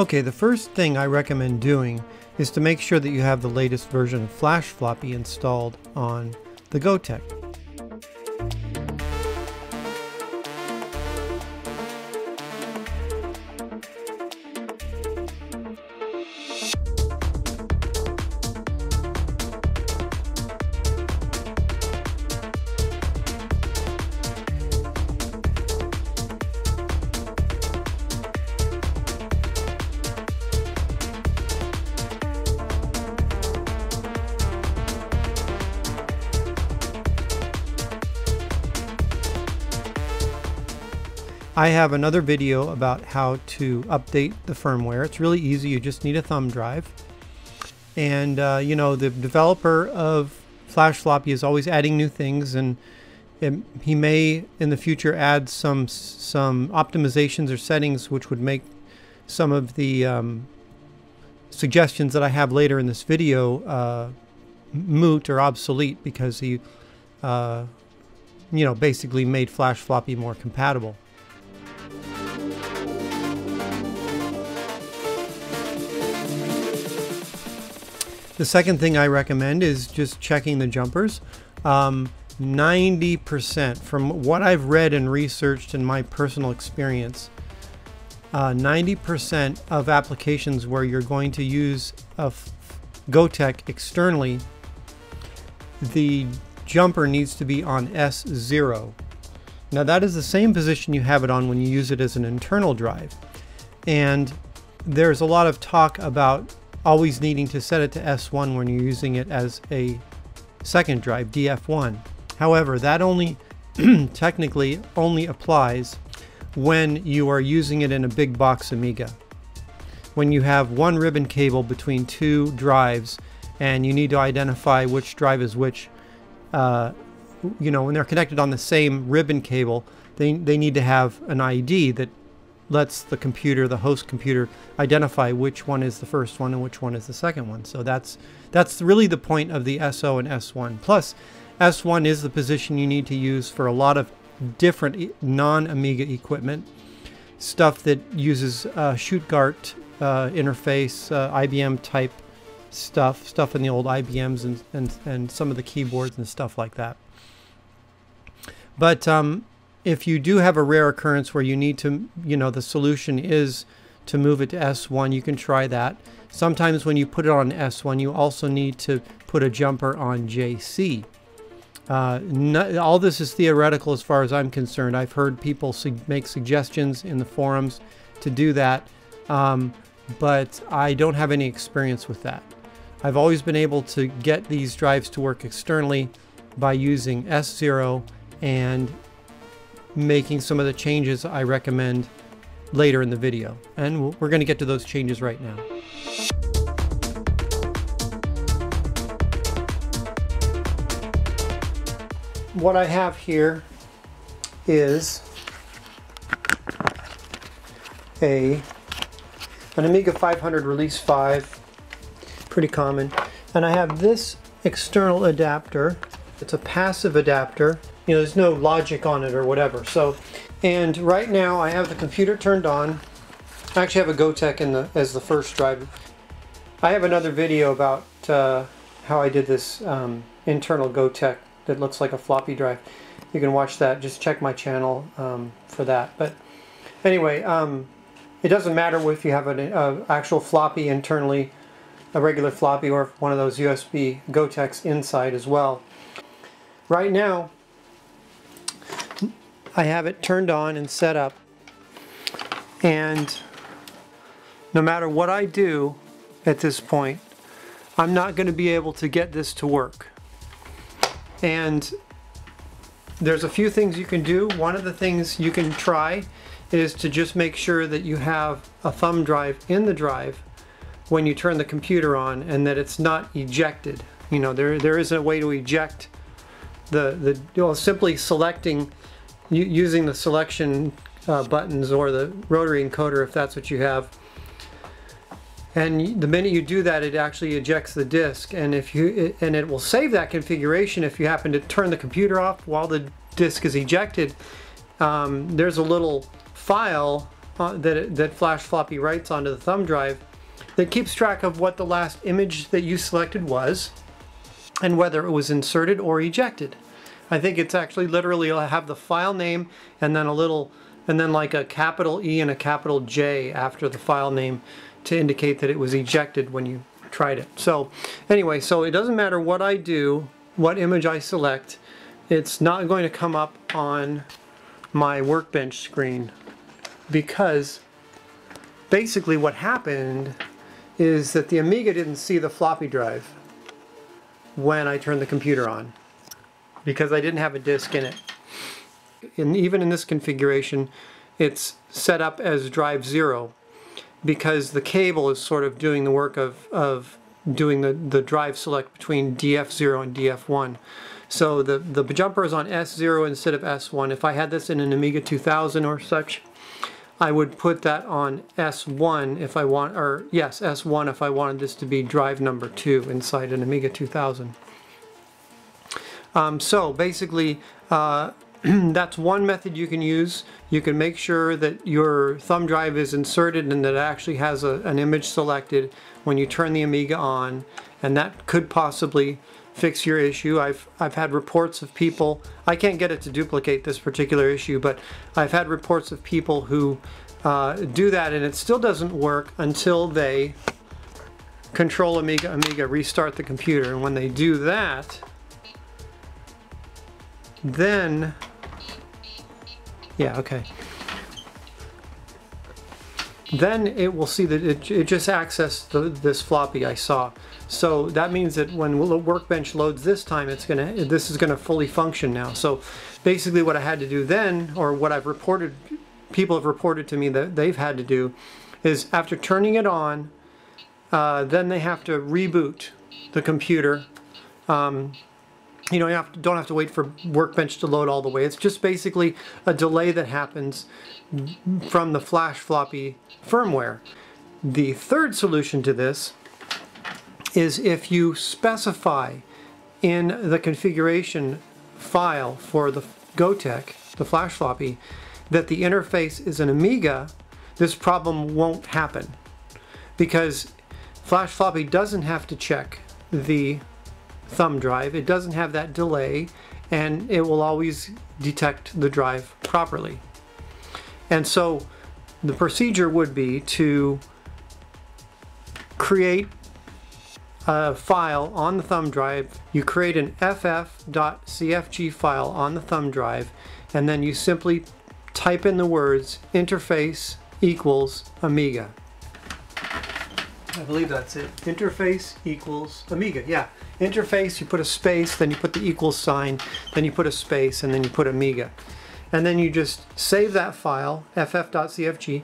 Okay, the first thing I recommend doing is to make sure that you have the latest version of Flash Floppy installed on the Gotek. I have another video about how to update the firmware. It's really easy. You just need a thumb drive. And, uh, you know, the developer of Flash Floppy is always adding new things and it, he may in the future add some some optimizations or settings which would make some of the um, suggestions that I have later in this video uh, moot or obsolete because he uh, you know basically made Flash Floppy more compatible. The second thing I recommend is just checking the jumpers. 90% um, from what I've read and researched in my personal experience, 90% uh, of applications where you're going to use a Gotek externally, the jumper needs to be on S0. Now that is the same position you have it on when you use it as an internal drive. And there's a lot of talk about always needing to set it to S1 when you're using it as a second drive, DF1. However, that only technically only applies when you are using it in a big box Amiga. When you have one ribbon cable between two drives and you need to identify which drive is which, uh, you know, when they're connected on the same ribbon cable, they, they need to have an ID that lets the computer, the host computer, identify which one is the first one and which one is the second one. So that's that's really the point of the SO and S1. Plus, S1 is the position you need to use for a lot of different non-Amiga equipment, stuff that uses uh, Shugart uh, interface, uh, IBM type stuff, stuff in the old IBMs and, and, and some of the keyboards and stuff like that. But um, if you do have a rare occurrence where you need to, you know, the solution is to move it to S1, you can try that. Sometimes when you put it on S1, you also need to put a jumper on JC. Uh, all this is theoretical as far as I'm concerned. I've heard people su make suggestions in the forums to do that, um, but I don't have any experience with that. I've always been able to get these drives to work externally by using S0 and making some of the changes I recommend later in the video. And we're going to get to those changes right now. What I have here is a an Amiga 500 Release 5, pretty common. And I have this external adapter. It's a passive adapter you know, there's no logic on it or whatever. So, and right now I have the computer turned on. I actually have a Gotek in the as the first drive. I have another video about uh, how I did this um, internal Gotek that looks like a floppy drive. You can watch that. Just check my channel um, for that. But anyway, um, it doesn't matter if you have an actual floppy internally, a regular floppy, or one of those USB Goteks inside as well. Right now, I have it turned on and set up. And no matter what I do at this point I'm not going to be able to get this to work. And there's a few things you can do. One of the things you can try is to just make sure that you have a thumb drive in the drive when you turn the computer on and that it's not ejected. You know there there is a way to eject the, the simply selecting, using the selection uh, buttons or the rotary encoder if that's what you have. And the minute you do that, it actually ejects the disk. And if you and it will save that configuration if you happen to turn the computer off while the disk is ejected. Um, there's a little file uh, that that Flash Floppy writes onto the thumb drive that keeps track of what the last image that you selected was and whether it was inserted or ejected. I think it's actually literally have the file name and then a little and then like a capital E and a capital J after the file name to indicate that it was ejected when you tried it. So anyway, so it doesn't matter what I do, what image I select, it's not going to come up on my workbench screen because basically what happened is that the Amiga didn't see the floppy drive when I turned the computer on because I didn't have a disk in it. And even in this configuration, it's set up as drive zero because the cable is sort of doing the work of, of doing the, the drive select between DF0 and DF1. So the, the jumper is on S0 instead of S1. If I had this in an Amiga 2000 or such, I would put that on S1 if I want, or yes, S1 if I wanted this to be drive number 2 inside an Amiga 2000. Um, so basically, uh, that's one method you can use. You can make sure that your thumb drive is inserted and that it actually has a, an image selected when you turn the Amiga on and that could possibly fix your issue. I've, I've had reports of people, I can't get it to duplicate this particular issue, but I've had reports of people who uh, do that and it still doesn't work until they control Amiga Amiga restart the computer and when they do that then yeah, okay. Then it will see that it, it just accessed the, this floppy I saw. So that means that when the Workbench loads this time, it's gonna this is gonna fully function now. So basically what I had to do then, or what I've reported, people have reported to me that they've had to do, is after turning it on, uh, then they have to reboot the computer um, you know, have to, don't have to wait for Workbench to load all the way. It's just basically a delay that happens from the flash floppy firmware. The third solution to this is if you specify in the configuration file for the Gotek, the flash floppy, that the interface is an Amiga, this problem won't happen because flash floppy doesn't have to check the thumb drive. It doesn't have that delay and it will always detect the drive properly. And so the procedure would be to create a file on the thumb drive. You create an ff.cfg file on the thumb drive and then you simply type in the words interface equals Amiga. I believe that's it. Interface equals Amiga. Yeah. Interface, you put a space, then you put the equals sign, then you put a space, and then you put Amiga. And then you just save that file, ff.cfg,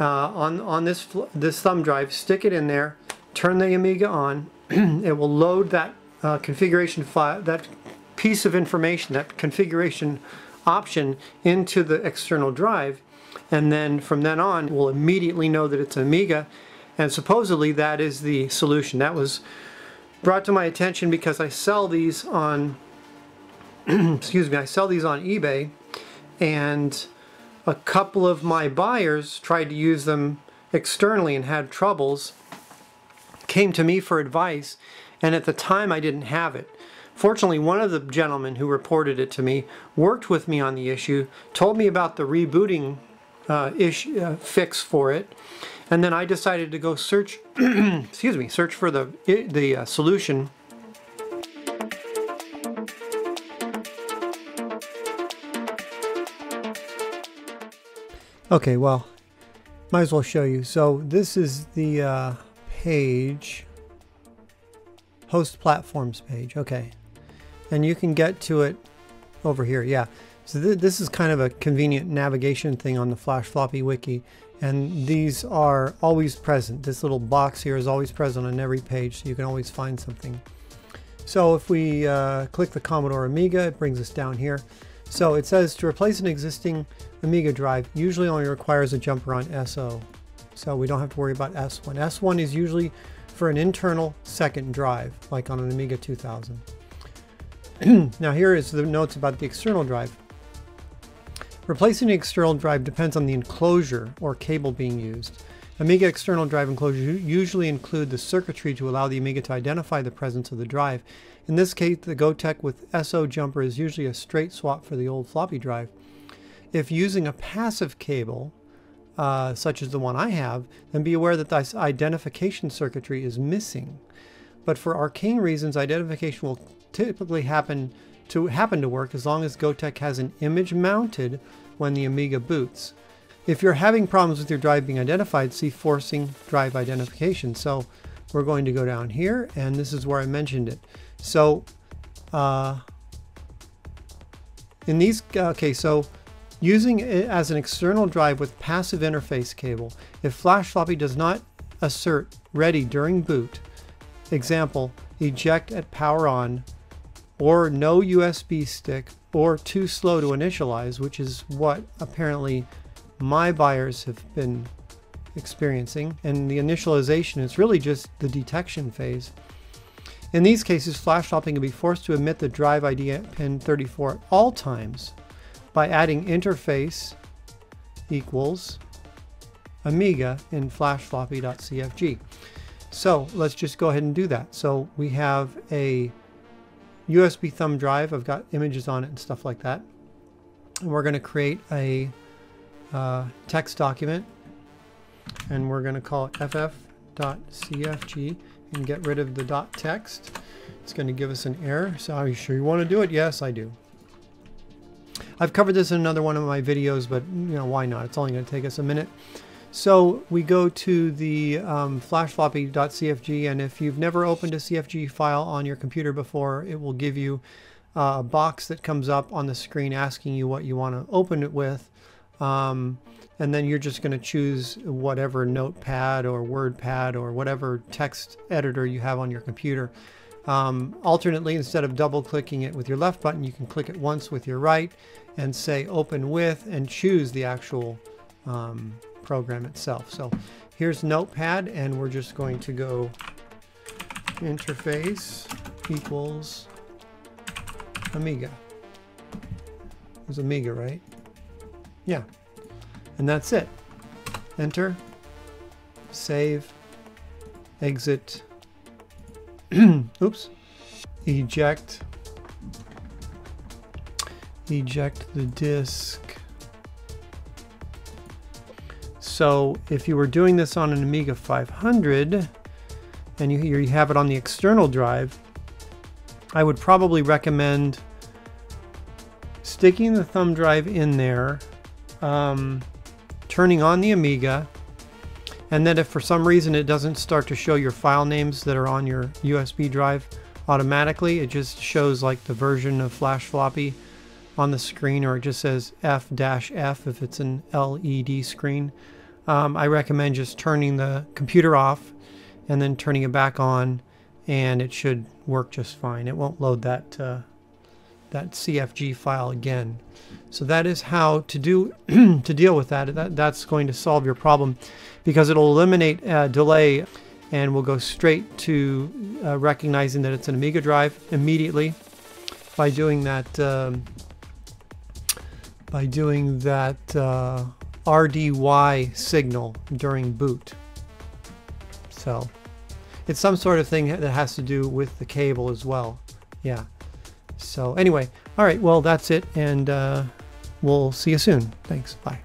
uh, on, on this, this thumb drive, stick it in there, turn the Amiga on, it will load that uh, configuration file, that piece of information, that configuration option into the external drive, and then from then on, we'll immediately know that it's Amiga, and supposedly that is the solution. That was brought to my attention because I sell these on, excuse me, I sell these on eBay and a couple of my buyers tried to use them externally and had troubles, came to me for advice, and at the time I didn't have it. Fortunately, one of the gentlemen who reported it to me worked with me on the issue, told me about the rebooting uh, issue, uh, fix for it, and then I decided to go search, excuse me, search for the, the uh, solution. Okay, well, might as well show you. So this is the uh, page, host platforms page. Okay, and you can get to it over here. Yeah, so th this is kind of a convenient navigation thing on the Flash Floppy Wiki and these are always present. This little box here is always present on every page so you can always find something. So if we uh, click the Commodore Amiga, it brings us down here. So it says to replace an existing Amiga drive usually only requires a jumper on SO. So we don't have to worry about S1. S1 is usually for an internal second drive, like on an Amiga 2000. now here is the notes about the external drive. Replacing the external drive depends on the enclosure or cable being used. Amiga external drive enclosures usually include the circuitry to allow the Amiga to identify the presence of the drive. In this case, the Gotek with SO jumper is usually a straight swap for the old floppy drive. If using a passive cable, uh, such as the one I have, then be aware that this identification circuitry is missing. But for arcane reasons, identification will typically happen to happen to work as long as Gotek has an image mounted when the Amiga boots. If you're having problems with your drive being identified, see forcing drive identification. So we're going to go down here and this is where I mentioned it. So uh, in these, okay, so using it as an external drive with passive interface cable, if flash floppy does not assert ready during boot, example, eject at power on, or no USB stick, or too slow to initialize, which is what apparently my buyers have been experiencing. And the initialization is really just the detection phase. In these cases, flash floppy can be forced to emit the drive ID pin 34 at all times by adding interface equals Amiga in flashfloppy.cfg. So let's just go ahead and do that. So we have a USB thumb drive. I've got images on it and stuff like that. And we're going to create a uh, text document and we're going to call it ff.cfg and get rid of the dot text. It's going to give us an error. So are you sure you want to do it? Yes, I do. I've covered this in another one of my videos, but you know, why not? It's only going to take us a minute. So we go to the um, flashfloppy.cfg and if you've never opened a CFG file on your computer before, it will give you uh, a box that comes up on the screen asking you what you want to open it with. Um, and then you're just going to choose whatever notepad or wordpad or whatever text editor you have on your computer. Um, alternately, instead of double clicking it with your left button, you can click it once with your right and say open with and choose the actual um, program itself. So here's Notepad and we're just going to go interface equals Amiga. It was Amiga, right? Yeah. And that's it. Enter, save, exit, oops, eject, eject the disk. So if you were doing this on an Amiga 500 and you, you have it on the external drive, I would probably recommend sticking the thumb drive in there um, turning on the Amiga, and then if for some reason it doesn't start to show your file names that are on your USB drive automatically, it just shows like the version of flash floppy on the screen or it just says F-F if it's an LED screen. Um, I recommend just turning the computer off and then turning it back on and it should work just fine. It won't load that uh, that CFG file again. So that is how to do to deal with that. that. That's going to solve your problem because it'll eliminate uh, delay and we'll go straight to uh, recognizing that it's an Amiga drive immediately by doing that um, by doing that uh, RDY signal during boot. So it's some sort of thing that has to do with the cable as well. Yeah. So anyway, all right, well, that's it, and uh, we'll see you soon. Thanks. Bye.